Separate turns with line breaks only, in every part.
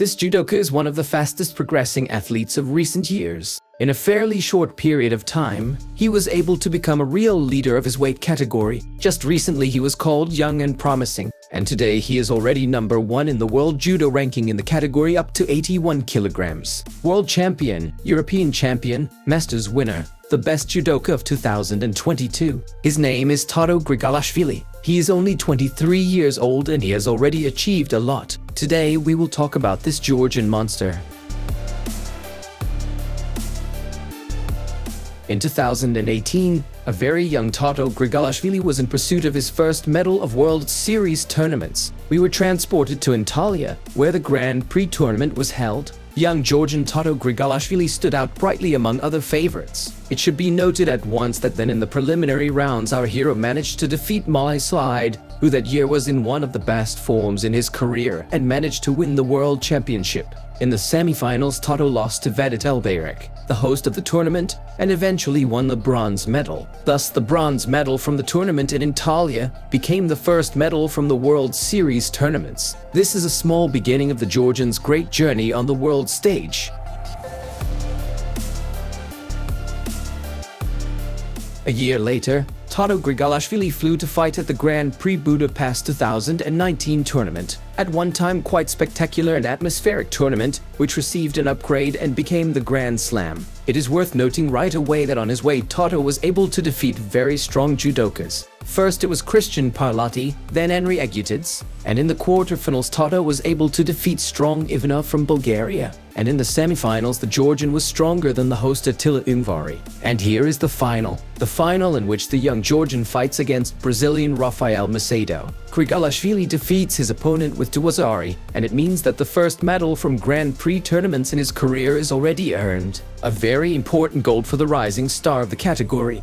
This judoka is one of the fastest progressing athletes of recent years. In a fairly short period of time, he was able to become a real leader of his weight category. Just recently he was called young and promising, and today he is already number one in the world judo ranking in the category up to 81 kilograms. World champion, European champion, Masters winner, the best judoka of 2022. His name is Tato Grigalashvili. He is only 23 years old and he has already achieved a lot. Today we will talk about this Georgian monster. In 2018, a very young Tato Grigalashvili was in pursuit of his first medal of World Series tournaments. We were transported to Antalya, where the Grand Prix tournament was held. Young Georgian Tato Grigalashvili stood out brightly among other favorites. It should be noted at once that then in the preliminary rounds our hero managed to defeat Mollaei Saeid, who that year was in one of the best forms in his career and managed to win the World Championship. In the semifinals, Tato lost to Vedat Albayrak, the host of the tournament, and eventually won the bronze medal. Thus, the bronze medal from the tournament in Antalya became the first medal from the World Series tournaments. This is a small beginning of the Georgians' great journey on the world stage. A year later, Tato Grigalashvili flew to fight at the Grand Prix Budapest 2019 tournament, at one time quite spectacular and atmospheric tournament, which received an upgrade and became the Grand Slam. It is worth noting right away that on his way Tato was able to defeat very strong judokas. First it was Christian Parlati, then Anri Egutidze, and in the quarterfinals Tato was able to defeat strong Ivanov from Bulgaria. And in the semifinals the Georgian was stronger than the host Attila Ungvari. And here is the final. The final in which the young Georgian fights against Brazilian Rafael Macedo. Grigalashvili defeats his opponent with Duwazari, and it means that the first medal from Grand Prix tournaments in his career is already earned. A very important gold for the rising star of the category.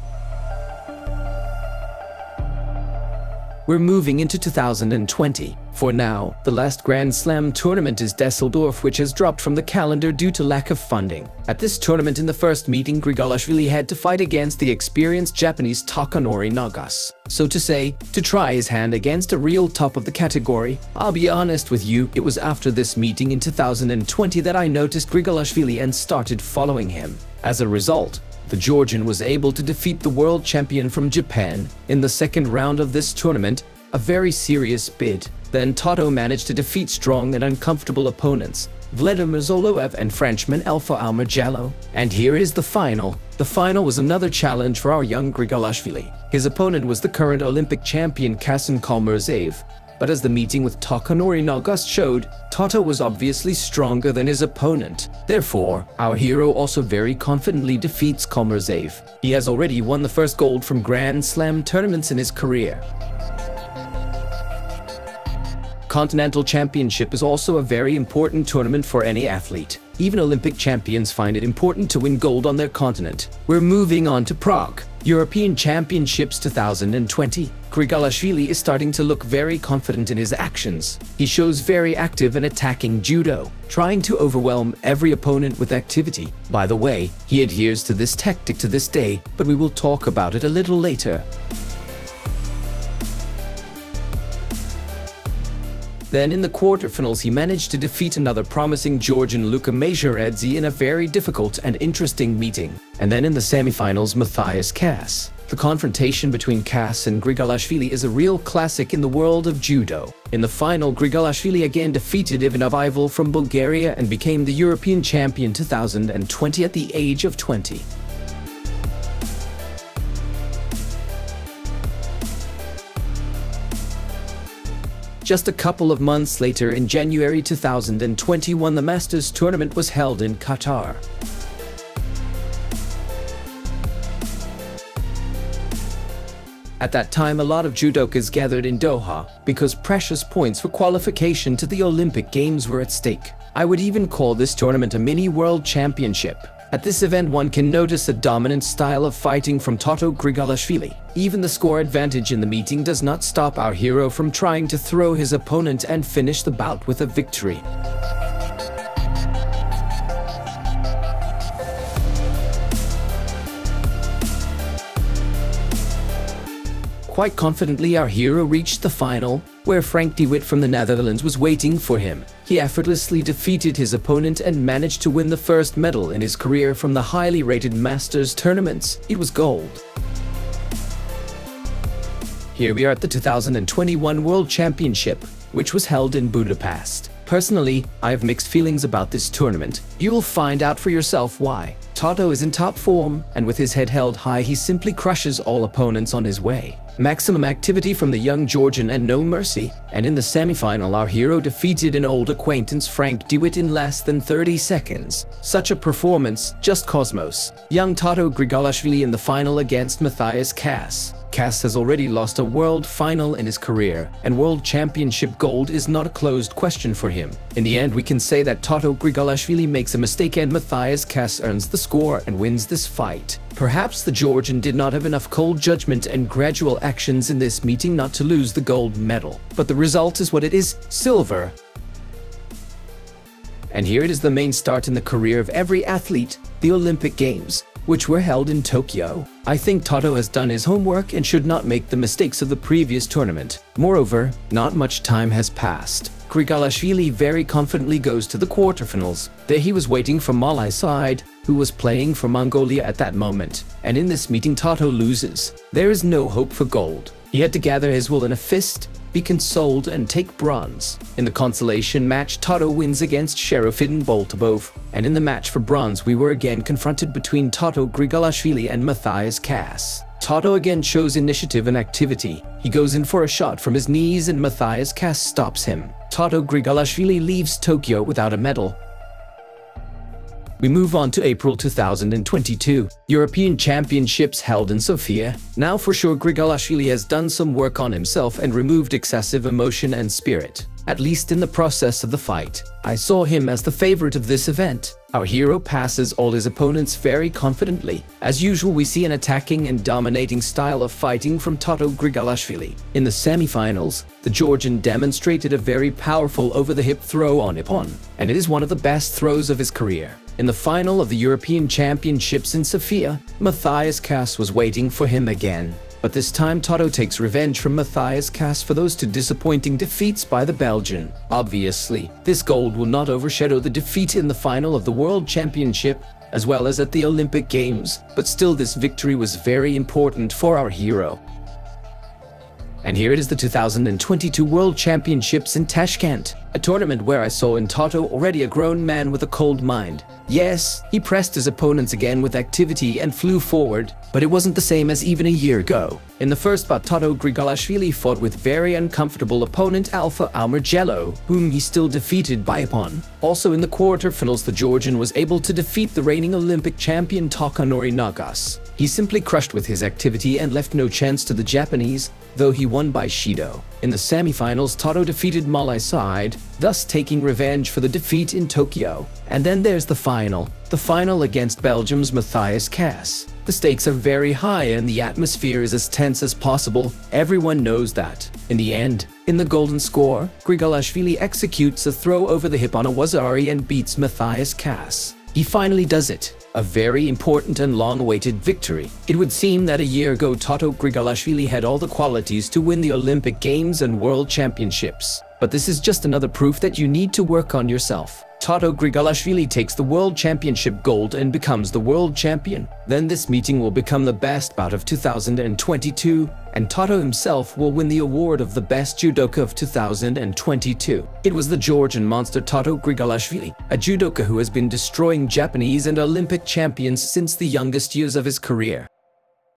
We're moving into 2020. For now, the last Grand Slam tournament is Dusseldorf which has dropped from the calendar due to lack of funding. At this tournament in the first meeting, Grigalashvili had to fight against the experienced Japanese Takanori Nagase. So to say, to try his hand against a real top of the category, I'll be honest with you, it was after this meeting in 2020 that I noticed Grigalashvili and started following him. As a result, the Georgian was able to defeat the world champion from Japan in the second round of this tournament, a very serious bid. Then Tato managed to defeat strong and uncomfortable opponents, Vladimir Zoloev and Frenchman Alpha Almagello. And here is the final. The final was another challenge for our young Grigalashvili. His opponent was the current Olympic champion Khasan Khalmurzaev, but as the meeting with Takanori Nagase showed, Tato was obviously stronger than his opponent. Therefore, our hero also very confidently defeats Kalmurzaev. He has already won the first gold from Grand Slam tournaments in his career. Continental Championship is also a very important tournament for any athlete. Even Olympic champions find it important to win gold on their continent. We're moving on to Prague. European Championships 2020. Grigalashvili is starting to look very confident in his actions. He shows very active and attacking judo, trying to overwhelm every opponent with activity. By the way, he adheres to this tactic to this day, but we will talk about it a little later. Then in the quarterfinals he managed to defeat another promising Georgian Luka Maisuradze in a very difficult and interesting meeting. And then in the semifinals Matthias Casse. The confrontation between Casse and Grigalashvili is a real classic in the world of judo. In the final, Grigalashvili again defeated Ivanov Ival from Bulgaria and became the European champion 2020 at the age of 20. Just a couple of months later, in January 2021, the Masters tournament was held in Qatar. At that time, a lot of judokas gathered in Doha because precious points for qualification to the Olympic Games were at stake. I would even call this tournament a mini world championship. At this event, one can notice a dominant style of fighting from Tato Grigalashvili. Even the score advantage in the meeting does not stop our hero from trying to throw his opponent and finish the bout with a victory. Quite confidently, our hero reached the final, where Frank de Wit from the Netherlands was waiting for him. He effortlessly defeated his opponent and managed to win the first medal in his career from the highly rated Masters tournaments. It was gold. Here we are at the 2021 World Championship, which was held in Budapest. Personally, I have mixed feelings about this tournament. You will find out for yourself why. Toto is in top form, and with his head held high, he simply crushes all opponents on his way. Maximum activity from the young Georgian and no mercy. And in the semifinal, our hero defeated an old acquaintance Frank de Wit in less than 30 seconds. Such a performance, just cosmos. Young Tato Grigalashvili in the final against Matthias Casse. Casse has already lost a world final in his career, and world championship gold is not a closed question for him. In the end, we can say that Toto Grigalashvili makes a mistake and Matthias Casse earns the score and wins this fight. Perhaps the Georgian did not have enough cold judgment and gradual actions in this meeting not to lose the gold medal. But the result is what it is, silver. And here it is the main start in the career of every athlete, the Olympic Games which were held in Tokyo. I think Toto has done his homework and should not make the mistakes of the previous tournament. Moreover, not much time has passed. Grigalashvili very confidently goes to the quarterfinals. There he was waiting for Mollaei Saeid, who was playing for Mongolia at that moment. And in this meeting Tato loses. There is no hope for gold. He had to gather his will in a fist be consoled and take bronze. In the consolation match, Toto wins against Sharofiddin Boltaboev, and in the match for bronze we were again confronted between Toto Grigalashvili and Matthias Casse. Toto again shows initiative and activity. He goes in for a shot from his knees and Matthias Casse stops him. Toto Grigalashvili leaves Tokyo without a medal, we move on to April 2022, European Championships held in Sofia. Now for sure Grigalashvili has done some work on himself and removed excessive emotion and spirit, at least in the process of the fight. I saw him as the favorite of this event. Our hero passes all his opponents very confidently. As usual, we see an attacking and dominating style of fighting from Toto Grigalashvili. In the semifinals, the Georgian demonstrated a very powerful over-the-hip throw on Ippon, and it is one of the best throws of his career. In the final of the European Championships in Sofia, Matthias Casse was waiting for him again. But this time Toto takes revenge from Matthias Casse for those two disappointing defeats by the Belgian. Obviously, this gold will not overshadow the defeat in the final of the World Championship as well as at the Olympic Games, but still this victory was very important for our hero. And here it is the 2022 World Championships in Tashkent, a tournament where I saw in Toto already a grown man with a cold mind. Yes, he pressed his opponents again with activity and flew forward, but it wasn't the same as even a year ago. In the first bout, Toto Grigalashvili fought with very uncomfortable opponent Alpha Almergello, whom he still defeated by ippon. Also in the quarterfinals, the Georgian was able to defeat the reigning Olympic champion Takanori Nagase. He simply crushed with his activity and left no chance to the Japanese, though he won by Shido. In the semifinals, Toto defeated Mollaei Saeid, thus taking revenge for the defeat in Tokyo. And then there's the final, the final against Belgium's Matthias Casse. The stakes are very high and the atmosphere is as tense as possible. Everyone knows that. In the end, in the golden score, Grigalashvili executes a throw over the hip on a Awazari and beats Matthias Casse. He finally does it, a very important and long-awaited victory. It would seem that a year ago Toto Grigalashvili had all the qualities to win the Olympic Games and World Championships. But this is just another proof that you need to work on yourself. Toto Grigalashvili takes the World Championship gold and becomes the world champion. Then this meeting will become the best bout of 2022, and Toto himself will win the award of the best judoka of 2022. It was the Georgian monster Toto Grigalashvili, a judoka who has been destroying Japanese and Olympic champions since the youngest years of his career.